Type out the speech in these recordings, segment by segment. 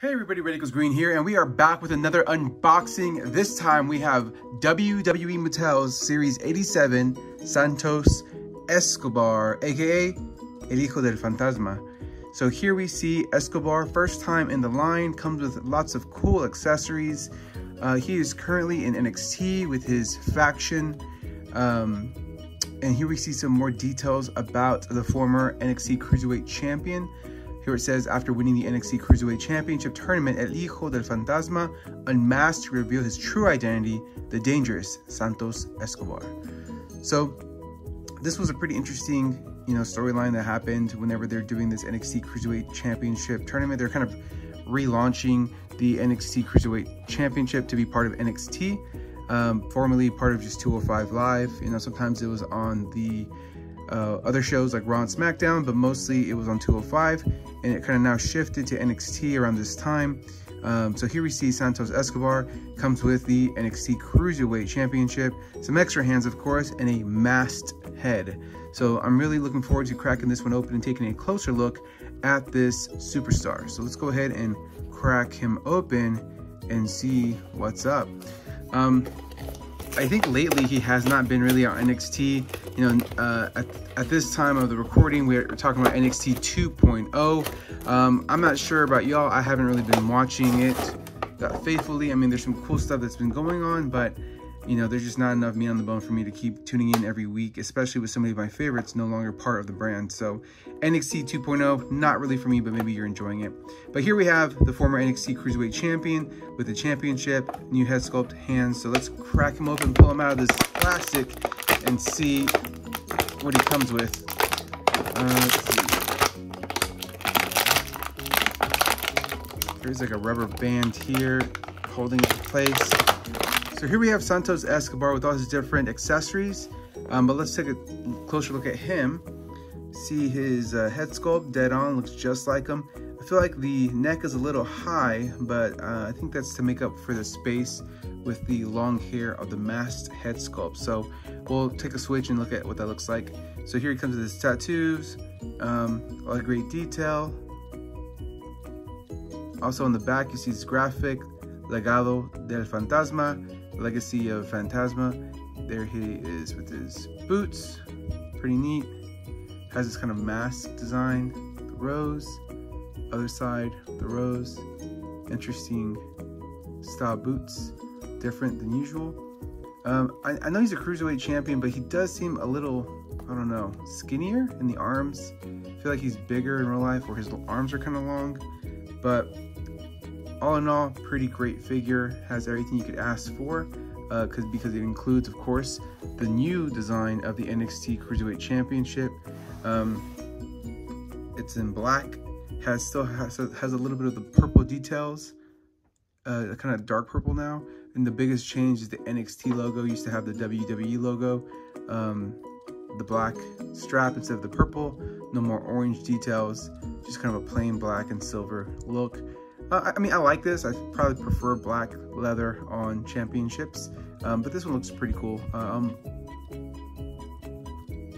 Hey everybody, Red Equals Green here, and we are back with another unboxing. This time we have WWE Mattel's Series 87 Santos Escobar, aka El Hijo del Fantasma. So here we see Escobar, first time in the line, comes with lots of cool accessories. Uh, he is currently in NXT with his faction. Um, and here we see some more details about the former NXT Cruiserweight Champion. Here it says, after winning the NXT Cruiserweight Championship tournament, El Hijo del Fantasma unmasked to reveal his true identity, the dangerous Santos Escobar. So this was a pretty interesting, you know, storyline that happened whenever they're doing this NXT Cruiserweight Championship tournament. They're kind of relaunching the NXT Cruiserweight Championship to be part of NXT, um, formerly part of just 205 Live. You know, sometimes it was on the uh, other shows like Raw and SmackDown, but mostly it was on 205, and it kind of now shifted to NXT around this time. Um, so here we see Santos Escobar comes with the NXT Cruiserweight Championship, some extra hands, of course, and a masked head. So I'm really looking forward to cracking this one open and taking a closer look at this superstar. So let's go ahead and crack him open and see what's up. Um, I think lately he has not been really on NXT. You know, uh, at, at, this time of the recording, we're talking about NXT 2.0. Um, I'm not sure about y'all. I haven't really been watching it faithfully. I mean, there's some cool stuff that's been going on, but you know, there's just not enough meat on the bone for me to keep tuning in every week, especially with so many of my favorites no longer part of the brand. So NXT 2.0, not really for me, but maybe you're enjoying it. But here we have the former NXT Cruiserweight Champion with the championship, new head sculpt hands. So let's crack him open, pull him out of this plastic and see what he comes with. Uh, There's like a rubber band here holding it in place. So here we have Santos Escobar with all his different accessories. Um, but let's take a closer look at him. See his uh, head sculpt, dead on, looks just like him. I feel like the neck is a little high, but uh, I think that's to make up for the space with the long hair of the masked head sculpt. So we'll take a switch and look at what that looks like. So here he comes with his tattoos, um, a lot of great detail. Also on the back, you see this graphic, Legado del Fantasma, Legacy of Phantasma. There he is with his boots. Pretty neat. Has this kind of mask design. The rose. Other side, the rose. Interesting style boots. Different than usual. Um, I, I, know he's a cruiserweight champion, but he does seem a little, I don't know, skinnier in the arms. I feel like he's bigger in real life, or his arms are kind of long. But all in all, pretty great figure. Has everything you could ask for. Uh, cause, because it includes, of course, the new design of the NXT Cruiserweight Championship. Um, it's in black. Has still has has a little bit of the purple details, uh, kind of dark purple now. And the biggest change is the NXT logo. Used to have the WWE logo, um, the black strap instead of the purple. No more orange details. Just kind of a plain black and silver look. Uh, I mean, I like this. I probably prefer black leather on championships, um, but this one looks pretty cool. Um,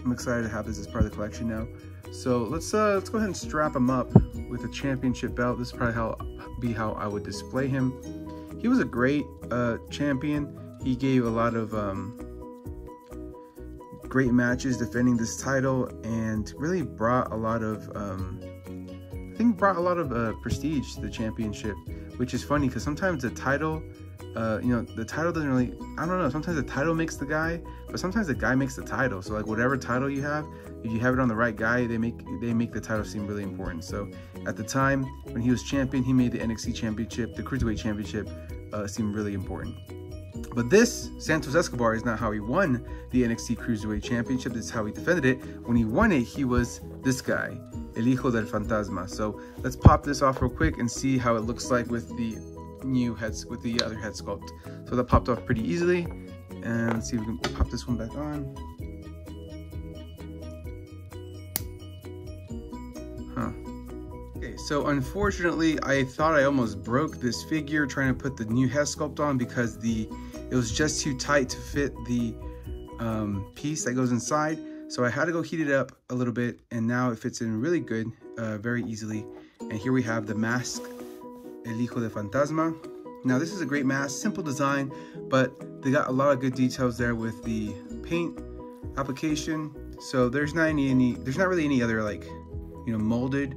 I'm excited to have this as part of the collection now. So let's uh, let's go ahead and strap him up with a championship belt. This is probably how be how I would display him. He was a great uh, champion. He gave a lot of um, great matches defending this title and really brought a lot of um, I think brought a lot of uh, prestige to the championship, which is funny because sometimes the title, uh, you know, the title doesn't really, I don't know, sometimes the title makes the guy, but sometimes the guy makes the title. So like whatever title you have, if you have it on the right guy, they make they make the title seem really important. So at the time when he was champion, he made the NXT championship, the Cruiserweight championship, uh, seem really important. But this, Santos Escobar, is not how he won the NXT Cruiserweight Championship. This is how he defended it. When he won it, he was this guy, El Hijo del Fantasma. So let's pop this off real quick and see how it looks like with the new heads, with the other head sculpt. So that popped off pretty easily. And let's see if we can pop this one back on. Huh. Okay, so unfortunately, I thought I almost broke this figure trying to put the new head sculpt on because the it was just too tight to fit the um, piece that goes inside. So I had to go heat it up a little bit and now it fits in really good, uh, very easily. And here we have the mask El Hijo de Fantasma. Now this is a great mask, simple design, but they got a lot of good details there with the paint application. So there's not any, any there's not really any other like, you know, molded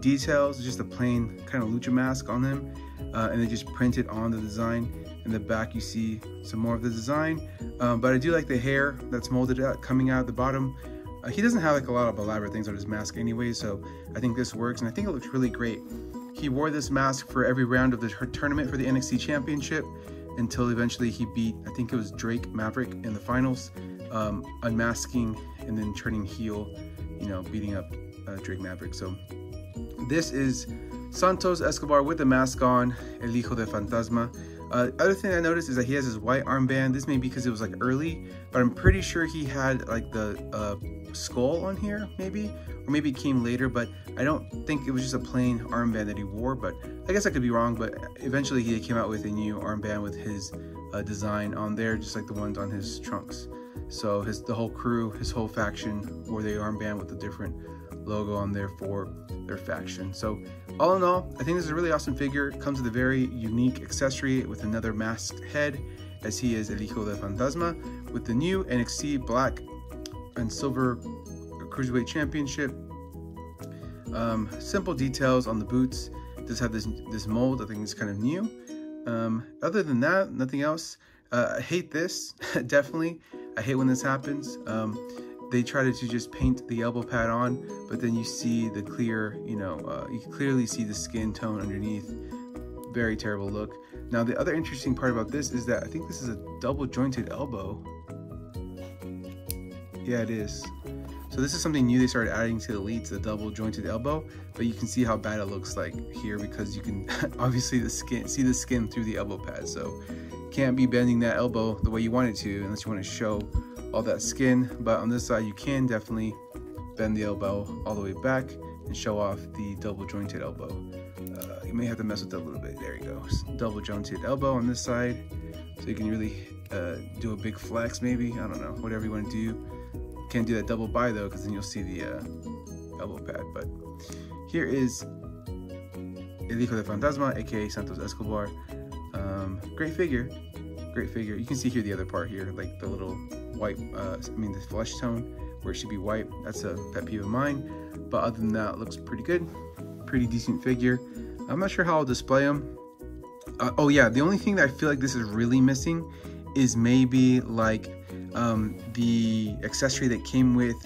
details. Just a plain kind of lucha mask on them. Uh, and they just printed on the design. In the back you see some more of the design. Um, but I do like the hair that's molded out coming out the bottom. Uh, he doesn't have like a lot of elaborate things on his mask anyway, so I think this works and I think it looks really great. He wore this mask for every round of the tournament for the NXT Championship until eventually he beat, I think it was Drake Maverick in the finals, um, unmasking and then turning heel, you know, beating up uh, Drake Maverick. So this is Santos Escobar with the mask on, El Hijo de Fantasma. Uh, other thing I noticed is that he has his white armband. This may be because it was like early, but I'm pretty sure he had like the uh, skull on here, maybe, or maybe it came later. But I don't think it was just a plain armband that he wore. But I guess I could be wrong. But eventually he came out with a new armband with his uh, design on there, just like the ones on his trunks. So his the whole crew, his whole faction wore the armband with a different logo on there for their faction. So all in all, I think this is a really awesome figure. It comes with a very unique accessory with another masked head as he is El Hijo de Fantasma with the new NXT Black and Silver Cruiserweight Championship. Um, simple details on the boots. Does have this, this mold, I think it's kind of new. Um, other than that, nothing else. Uh, I hate this, definitely. I hate when this happens. Um, they try to just paint the elbow pad on, but then you see the clear, you know, uh, you clearly see the skin tone underneath. Very terrible look. Now, the other interesting part about this is that I think this is a double jointed elbow. Yeah, it is. So this is something new they started adding to the elites, the double jointed elbow, but you can see how bad it looks like here because you can obviously the skin see the skin through the elbow pad. So can't be bending that elbow the way you want it to unless you want to show all that skin but on this side you can definitely bend the elbow all the way back and show off the double jointed elbow. Uh, you may have to mess with that a little bit. There you go. Double jointed elbow on this side. So you can really uh, do a big flex maybe. I don't know. Whatever you want to do can't do that double by though because then you'll see the uh, elbow pad but here is El Hijo de Fantasma aka Santos Escobar um, great figure great figure you can see here the other part here like the little white, uh, I mean the flesh tone where it should be white. That's a pet peeve of mine. But other than that, looks pretty good. Pretty decent figure. I'm not sure how I'll display them. Uh, oh yeah, the only thing that I feel like this is really missing is maybe like um, the accessory that came with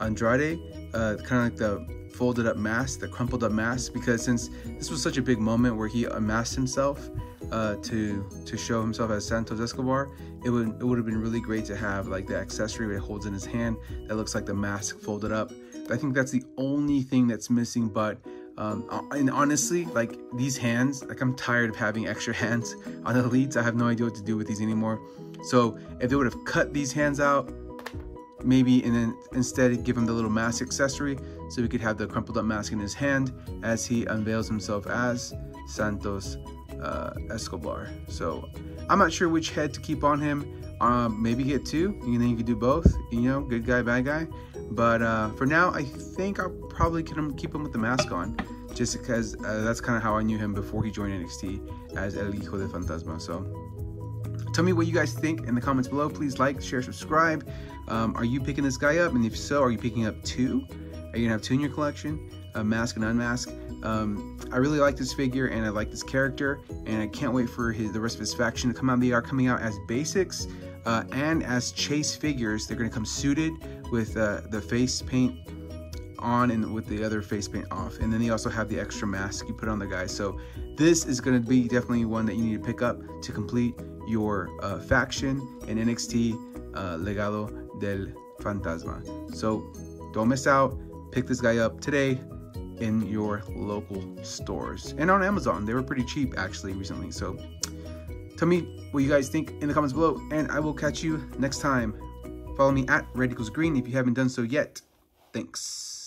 Andrade, uh, kind of like the folded up mask, the crumpled up mask, because since this was such a big moment where he unmasked himself, uh, to to show himself as Santos Escobar, it would it would have been really great to have like the accessory that holds in his hand that looks like the mask folded up. I think that's the only thing that's missing. But um, and honestly, like these hands, like I'm tired of having extra hands on elites. I have no idea what to do with these anymore. So if they would have cut these hands out, maybe and then instead give him the little mask accessory so we could have the crumpled up mask in his hand as he unveils himself as Santos uh, Escobar. So I'm not sure which head to keep on him. Um, maybe get two, and then you can do both. You know, good guy, bad guy. But uh, for now, I think I'll probably keep him with the mask on, just because uh, that's kind of how I knew him before he joined NXT as El Hijo de Fantasma. So tell me what you guys think in the comments below. Please like, share, subscribe. Um, are you picking this guy up? And if so, are you picking up two? Are you gonna have two in your collection? Mask and unmask? Um, I really like this figure and I like this character and I can't wait for his, the rest of his faction to come out. They are coming out as basics uh, and as chase figures. They're to come suited with uh, the face paint on and with the other face paint off. And then they also have the extra mask you put on the guy. So this is to be definitely one that you need to pick up to complete your uh, faction in NXT uh, Legado del Fantasma. So don't miss out. Pick this guy up today in your local stores and on Amazon. They were pretty cheap actually recently. So tell me what you guys think in the comments below and I will catch you next time. Follow me at Red Equals Green if you haven't done so yet. Thanks.